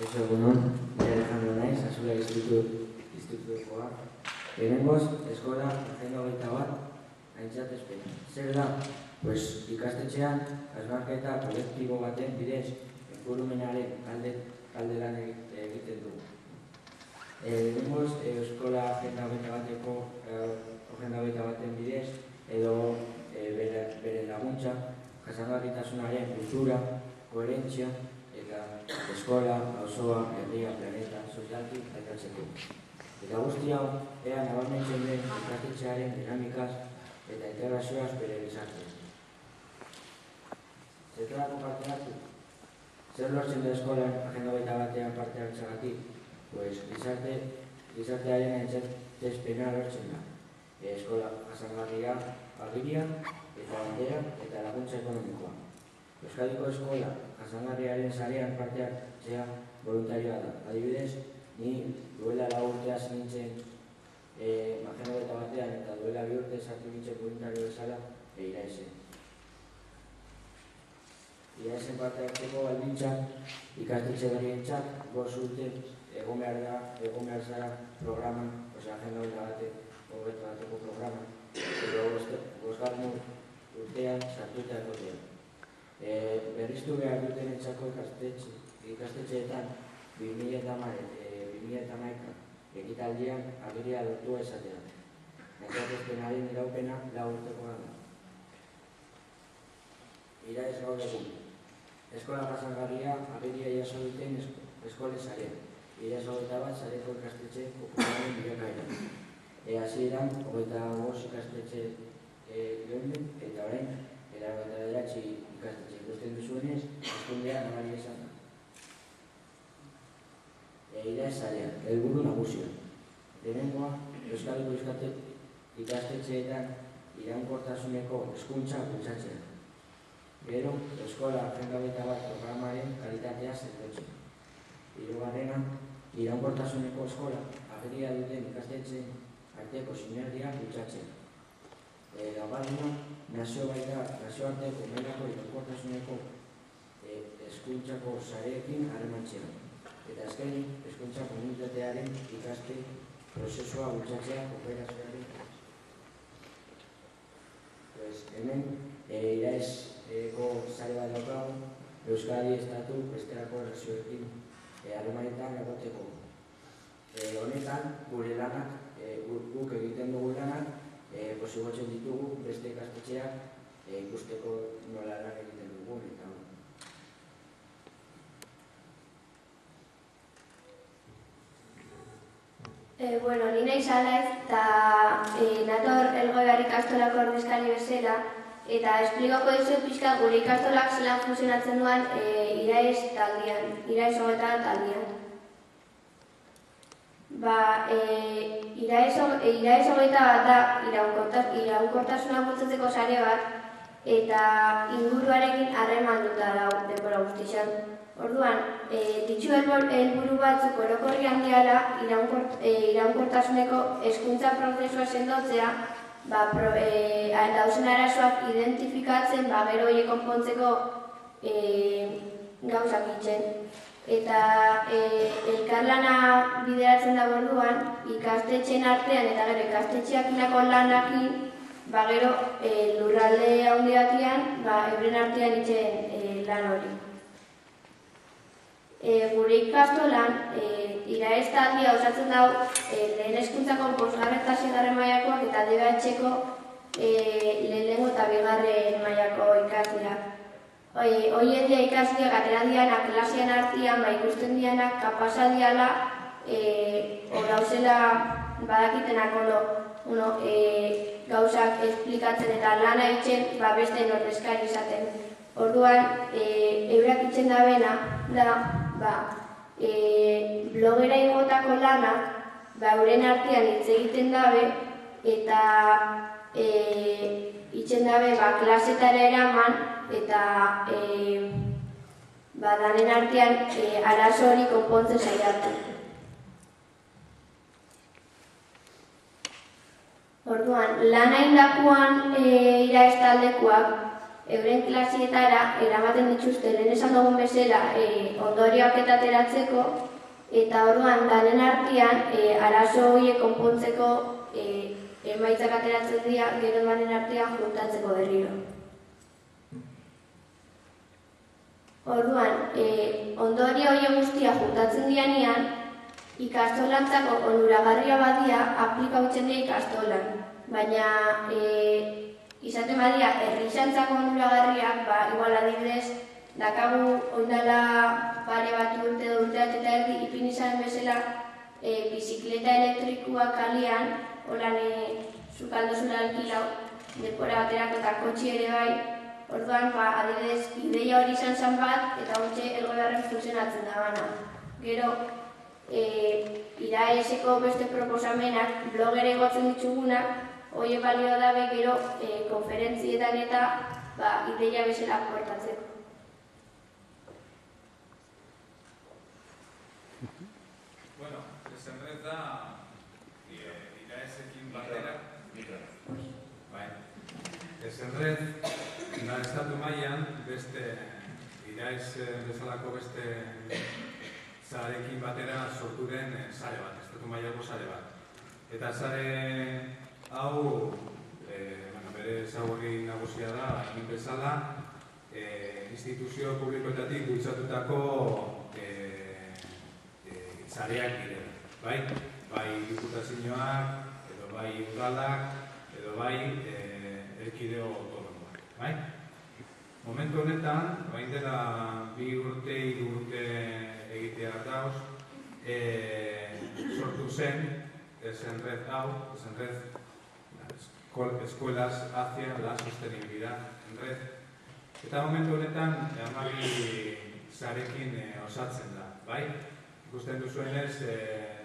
Ez egunon, nire Alejandro naiz, Azula Institutu, Institutukoa. Lehenengoz, eskola, agenda hogeita bat, aintzatezpen. Zer da? Pues, ikastetxean, asmarketa kolektibo baten bidez, ingurumenaren alde, alde lan egi- egiten du. E, lehenengoz, eh, eskola agenda hogeita bateko, eh, agenda hogeita baten bidez, edo eh, bere, bere laguntza, jasangarritasunaren kultura, koherentzia, eskola, auzoa, herria, planeta, sozialki, aitatzeko. Eta guzti hau, ea nabarmentzen den ikastetxearen dinamikaz eta integrazioaz bere gizartean. Zertarako parte hartu? Zer lortzen da eskolan agenda baita batean parte hartzagatik? Pues gizarte, gizartearen entzatezpena lortzen da. E, eskola jasangarria, agiria, eta bandera eta laguntza ekonomikoa. Euskadiko eskola jasangarriaren sarean parte hartzea voluntarioa da. Adibidez, ni duela lau urte hasi nintzen e, mageno eta batean eta duela bi urte sartu nintzen voluntario bezala e, iraizen. Iraizen parte hartzeko baldintzak ikastetxe berrientzat bost urte egon behar da, egon behar zara programan, osea, agenda hori bate, hobeto bateko programan, edo bosgarren urtean sartuta egotea. E, berriztu behar duten etxako ikastetxe, ikastetxeetan 2010 e, 2011 ekitaldian agiria lortua esatea. Entzatezpenaren iraupena lau urtekoa da. Ira ez gaur egun. Eskola jasangarria agiria jaso duten esko- eskole zarea. Ira ez hogeita bat zareko ikastetxe kopuraren bilakaera. E, hasieran hogeita bost ikastetxe e, eta orain, ikusten duzuenez, eskundea nabari esan. Eira esarea, helburu nagusia. Lehenengoa, Euskadiko Euskate ikastetxeetan iraunkortasuneko hezkuntza bultzatzea. Gero, eskola hogeita bat programaren kalitatea sendotzea. Hirugarrena, iraunkortasuneko eskola ageria duten ikastetxe arteko sinergia bultzatzea. E, Laugarrena, nazio baita, nazioarteko mailako iraunkortasuneko e, hezkuntzako sareekin harremantzea. Eta azkenik, hezkuntza komunitatearen ikaste prozesua bultzatzea kooperazioaren. Pues, hemen, e, iraezko sare bat daukagu, Euskadi Estatu bestelako nazioekin e, harremanetan egoteko. E, honetan, gure lanak, e, gu- guk egiten dugu lanak, e, posibotzen ditugu beste ikastetxeak e, ikusteko nola lan egiten dugun eta hori. E, bueno, ni naiz alaiz eta e, nator elgoibar ikastolako ordezkari bezala eta esplikako dizuet pixka gure ikastolak zelan funtzionatzen duen e, iraiz taldian, iraiz hogetan taldian. Ba, e, iraiz, ho- iraiz hogeita bat da iraunkortas, iraunkortasuna bultzatzeko sare bat eta inguruarekin harremanduta dago denbora guztixan. Orduan, e, ditu helbor- helburu batzuk orokorri handiala iraunkor, e, iraunkortasuneko hezkuntza prozesua sendotzea, ba, pro, e, dauzen arazoak identifikatzen, ba, gero horiek konpontzeko e, gauzak itzen. Eta e, elkarlana bideratzen da orduan, ikastetxeen artean eta gero ikastetxeak inako lanakin, ba, gero e, lurralde handi batean, ba, euren artean itzen e, lan hori. E, gure ikastolan, e, iraez taldia osatzen dago e, lehen eskuntzako posgarren eta seigarren mailakoak eta DBH-ko e, lehenengo eta bigarren mailako ikasleak. Hoi, hoien dia ikasleak atera dianak klasean artean, ba, ikusten dianak kapasa diala, e, o gauzela badakitenak ono, uno, e, gauzak esplikatzen eta lana itzen, ba, beste ordezkari izaten. Orduan, e, eurak itzen da bena, da, ba, e, blogera igotako lanak, ba, euren artean hitz egiten dabe, eta e, itzen dabe, ba, klasetara eraman, eta e, ba, danen artean e, arazo hori konpontzen saiatu. Orduan, lana indakuan e, iraez taldekoak, euren klasietara eramaten dituzte lehen esan dugun bezala e, ondorioak eta ateratzeko eta orduan danen artean e, arazo horiek konpontzeko e, emaitzak ateratzen dira gero danen artean juntatzeko berriro. Orduan, e, ondorio hori guztia juntatzen dianean, ikastolantzako onuragarria badia aplikautzen dira ikastolan. Baina, e, izaten badia, errixantzako onuragarriak, ba, igual adibidez, dakagu ondala pare bat urte urteat eta erdi ipin izan bezala e, bizikleta elektrikua kalian, holan e, zukaldo zura alkilau, depora baterako eta kotxi ere bai, Orduan, ba, adibidez, ideia hori izan zen bat, eta hortxe elgoiarren funtzionatzen da gana. Gero, e, iraeseko beste proposamenak, blogere gotzen ditugunak, hori balio dabe gero e, konferentzietan eta ba, ideia bezala portatzeko. Bueno, esan da, iraesekin batera, bai, esan Na estatu mailan beste iraiz bezalako beste zarekin batera sortu den sare bat, estatu mailako sare bat. Eta sare hau e, bueno, bere ezagurri nagusia da, egin bezala, e, instituzio publikoetatik bultzatutako e, e, zareak dire. Bai, bai diputazioak, edo bai udalak, edo bai e, erkideo bai? Momentu honetan, bain dela bi urte, hiru urte egitea dauz, e, sortu zen, esenred hau, esenred eskuelas hacia la sostenibilidad en red. Eta momentu honetan, amari zarekin e, osatzen da, bai? Ikusten duzuenez, e,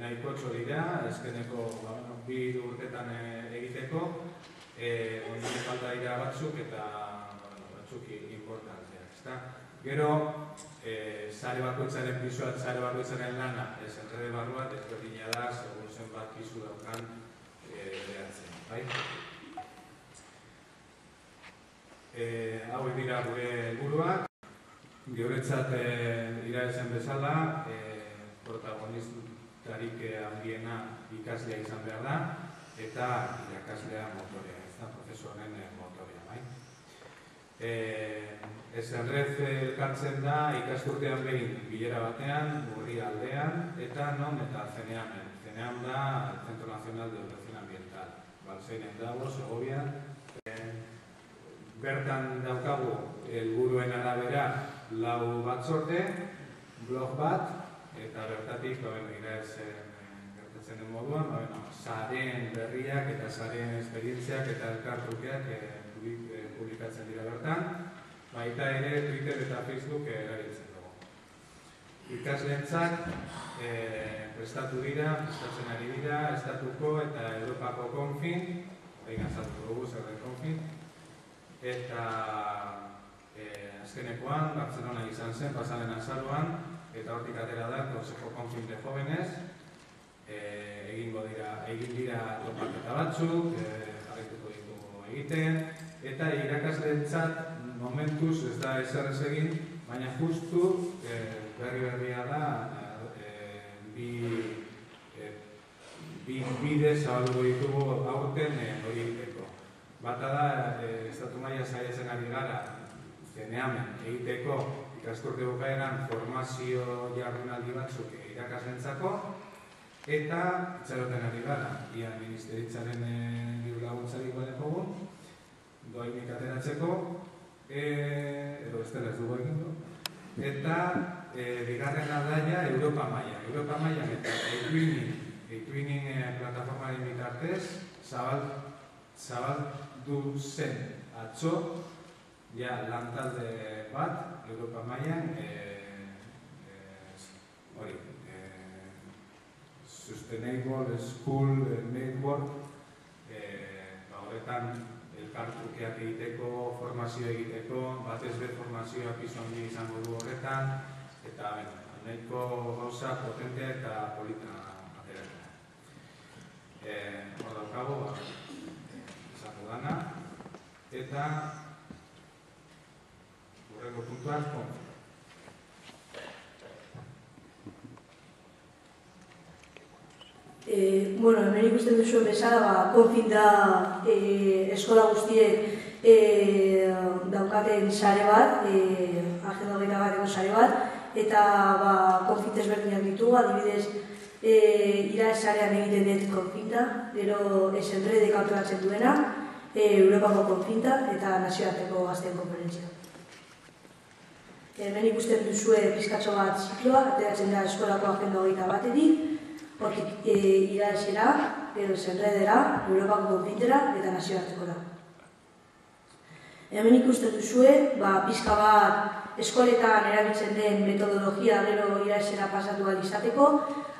nahiko dira, ezkeneko ba, bi urtetan e, egiteko, eh onde falta dira batzuk eta bueno, batzuk importanteak, ezta? Gero eh sare bakoitzaren pisua, sare bakoitzaren lana, ez enrede barrua desberdina da, segun zen bat pisu daukan eh behatzen, bai? Eh, hau dira gure helburuak. Geuretzat eh iraezen bezala, eh protagonistarik handiena ikaslea izan behar da eta irakaslea motorea da prozesu honen motoria, bai? Eh, ez enrez elkartzen da ikasturtean behin bilera batean, burri aldean, eta non eta zenean. Zenean da Centro Nacional de Educación Ambiental. Balseinen dago, Segovia. Eh, bertan daukagu helburuen arabera lau batzorde, blog bat, eta bertatik, ba, bueno, ira ez eh, gertatzen den moduan, ba, bueno, zaren berriak eta zaren esperientziak eta elkartukeak e, publikatzen dira bertan, baita ere Twitter eta Facebook erabiltzen dugu. Ikasleentzat e, prestatu dira, prestatzen ari dira, Estatuko eta Europako konfin, behin azaltu dugu zer konfin, eta e, azkenekoan, Barcelona izan zen, pasaren azaruan, eta hortik atera da, Consejo Confin de Jóvenes, eh, egingo dira, egin dira topaketa batzuk, eh, jarraituko ditugu egiten, eta irakasleentzat momentuz ez da ezer ez egin, baina justu eh, berri berria da eh, bi, eh, bi bide zabalduko ditugu aurten eh, hori egiteko. Bata da, eh, estatu maia zaitzen ari gara, zeneamen egiteko ikasturte bukaeran formazio jardunaldi batzuk irakasentzako, Eta, itxaroten ari gara, ia ministeritzaren e, diru laguntzarik bale jogun, doainik ateratzeko, e, edo ez dela ez dugu egin du. Eta, e, bigarren aldaia, Europa Maia. Europa Maia, eta e-twinning, e-twinning e, plataformaren bitartez, zabal, zabal du zen atzo, ja, lantalde bat, Europa Maian, e, e, hori, Sustainable School Network eh, ba, horretan elkartrukeak egiteko, formazio egiteko, batez be formazioa piso handi izango du horretan, eta bueno, nahiko gauza potentea eta polita ateratzen. Eh, hor daukago, ba, eta horrengo puntuan, konfin. E, bueno, hemen ikusten duzu bezala, ba, konfin da e, eskola guztiek e, daukaten sare bat, e, agenda hogeita bateko sare bat, eta ba, konfit ezberdinak ditugu, adibidez, e, ira sarean egiten dut konfinta, gero esenredek autoratzen duena, e, Europako konfinta eta nazioarteko gazten konferentzia. Hemen ikusten duzue pizkatxo bat zikloa, ateratzen da eskolako agenda hogeita batetik, Hortik e, iraesera, gero zenredera, Europako konfintera eta nazioarteko da. Hemen ikusten duzue, ba, pizka bat eskoletan erabiltzen den metodologia gero iraesera pasatu izateko.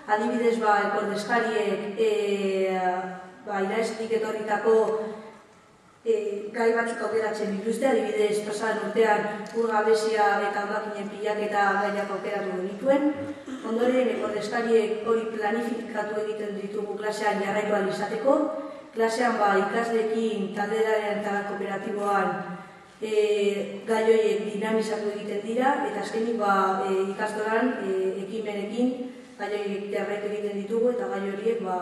Adibidez, ba, ekordezkariek e, ba, iraestik etorritako e, gai batzuk aukeratzen dituzte, adibidez, pasan urtean urgabezia eta ondakinen pilak eta gaiak aukeratu genituen. Ondoren, ekordezkariek hori planifikatu egiten ditugu klasean jarraitu izateko. Klasean ba, ikaslekin talderaren eta kooperatiboan e, gai horiek dinamizatu egiten dira, eta azkenik ba, e, ikastoran e, ekimenekin gai horiek egiten ditugu, eta gai horiek ba,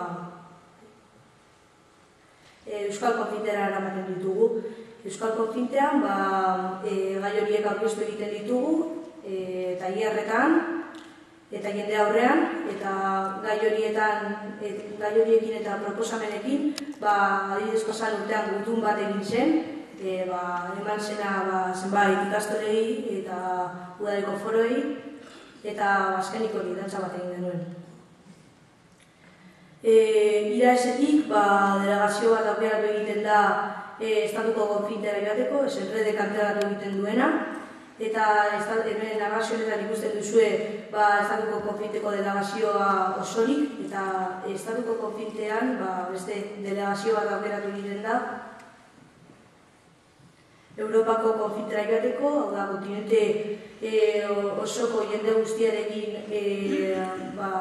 e, Euskal Konfintera eramaten ditugu. Euskal Konfintean ba, e, gai horiek aurkeztu egiten ditugu, e, eta hierretan, eta jende aurrean eta gai horietan et, gai horiekin eta proposamenekin ba adibidez pasan urtean gutun bat egin zen e, ba, eman zena ba, zenbait ikastorei eta udaleko foroi eta azkenik hori dantza bat egin genuen. E, ira esetik, ba, delegazio bat aukeratu egiten da e, estatuko konfintera joateko, esenrede kanteratu egiten duena, eta hemen narrazioetan ikusten duzue ba, estatuko konfinteko delegazioa osorik, eta estatuko konfintean ba, beste delegazioa da operatu egiten da. Europako konfintera joateko, hau da, kontinente e, osoko jende guztiarekin e, ba,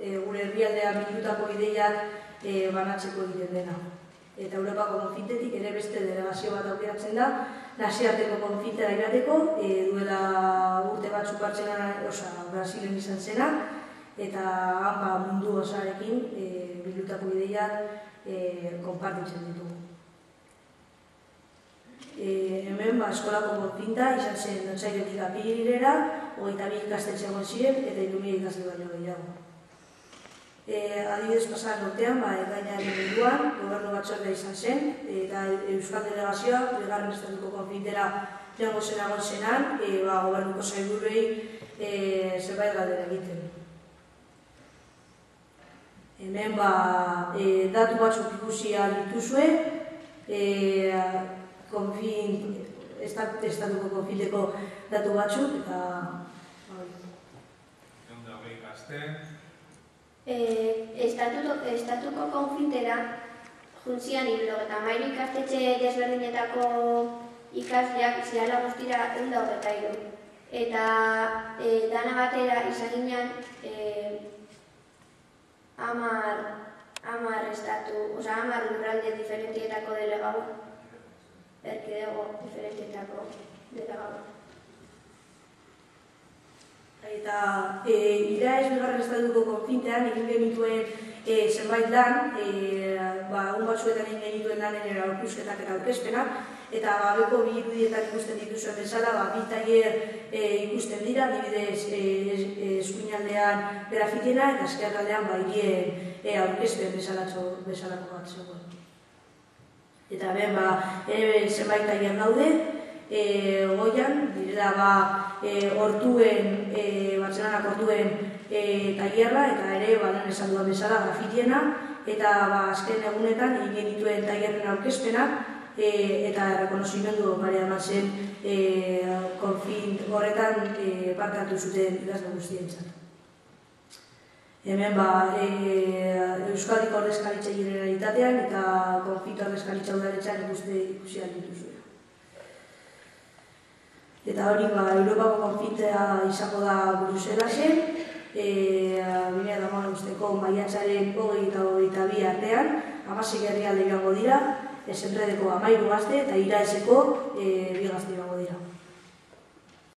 e, gure herrialdean bildutako ideiak e, banatzeko egiten dena eta Europako konfintetik ere beste delegazio bat aukeratzen da, nasiarteko konfintera irateko, e, duela urte bat zupartzen osa, Brasilen izan zena, eta hanba mundu osarekin e, bildutako ideiak e, konpartitzen ditugu. E, hemen, ba, eskolako konfinta izan zen dotzailetik apirilera, hogeita bi ikastetxe egon ziren, eta ilumia ikasle baino gehiago. E, adibidez pasan urtean, ba, gainaren inguruan, gobernu batzordea izan zen, eta Euskal Delegazioa, begarren estatuko konfintera joango zen agon zenan, e, ba, gobernuko zaigurrei e, zerbait galdera egiten. Hemen, ba, e, datu batzuk ikusia dituzue, e, konfin, estat, estatuko konfinteko datu batzuk, eta... Ba, Egun da, e, estatuto, estatuko konfintera juntzian hilo eta mairu ikastetxe desberdinetako ikasleak ziala guztira egun eta hiru. Eta e, dana batera izan ginen e, amar, amar estatu, oza, amar lurralde diferentietako delegau, erkidego diferentietako delegau. Eta e, ira ez bigarren estatuko konfintean egin genituen e, zenbait lan, e, ba, un batzuetan egin genituen lanen era aurkusketak eta aurkezpenak, eta ba, beko bi irudietan ikusten dituzuen bezala, ba, bi taier e, ikusten dira, dibidez e, eskuinaldean grafitena eta eskerraldean ba, irien e, aurkezpen bezalatzo, bezalako bat zegoen. Eta ben, ba, ere zenbait taier daude, e, goian, direla ba, e, ortuen, e, batzenanak ortuen e, tailerra, eta ere, ba, den esan duan bezala, grafitiena, eta ba, azken egunetan, egin dituen tailerren aurkezpenak, e, eta rekonozimendu barea eman zen e, konfint horretan e, parte hartu zuten idazle guztientzat. Hemen ba, e, Euskadiko ordezkaritza generalitatean eta konfito ordezkaritza udaretzan ikusi aldituzu. Eta hori, ba, Europako konfitea izango da Bruselasen, e, bine da mora usteko maiatzaren hogei eta hogei eta bi artean, amasik herri alde dira, esenredeko amairu gazte eta iraezeko e, bi gazte dira.